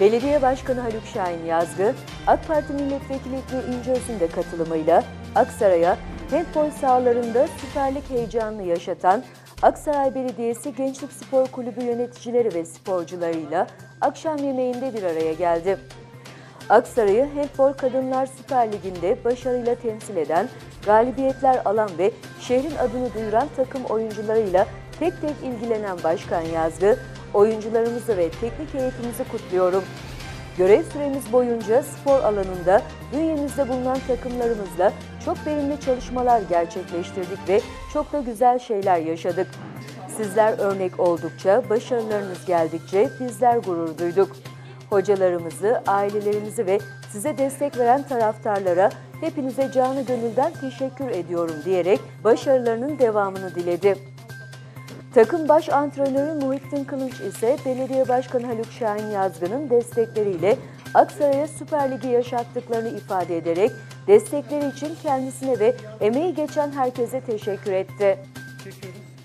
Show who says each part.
Speaker 1: Belediye Başkanı Haluk Şahin Yazgı, AK Parti Milletvekili İlmi İnceöz'ün de katılımıyla Aksaray'a handbol sahalarında süperlik heyecanını yaşatan Aksaray Belediyesi Gençlik Spor Kulübü yöneticileri ve sporcularıyla akşam yemeğinde bir araya geldi. Aksaray'ı Handbol Kadınlar Süper Ligi'nde başarıyla temsil eden, galibiyetler alan ve şehrin adını duyuran takım oyuncularıyla tek tek ilgilenen Başkan Yazgı, oyuncularımızı ve teknik heyetimizi kutluyorum. Görev süremiz boyunca spor alanında bünyemizde bulunan takımlarımızla çok verimli çalışmalar gerçekleştirdik ve çok da güzel şeyler yaşadık. Sizler örnek oldukça, başarılarınız geldikçe bizler gurur duyduk. Hocalarımızı, ailelerimizi ve size destek veren taraftarlara hepinize canı gönülden teşekkür ediyorum diyerek başarılarının devamını diledi. Takım baş antrenörü Muhittin Kılınç ise Belediye Başkanı Haluk Şahin Yazgı'nın destekleriyle Aksaray'a Süper Ligi yaşattıklarını ifade ederek destekleri için kendisine ve emeği geçen herkese teşekkür etti.
Speaker 2: Çekiyoruz.